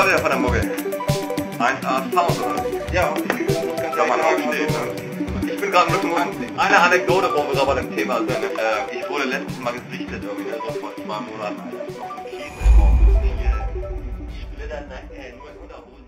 war der von der Muggel? 1A Sound oder? Ja, ich kann mal aufstehen. Ich bin gerade mit dem Eine Anekdote, wo wir gerade beim Thema sind. Ne? Äh, ich wurde letztes Mal gesichtet, irgendwie, so vor zwei Monaten. Auf dem Kies, auf dem Ich will dann, äh, nur in Unterhose.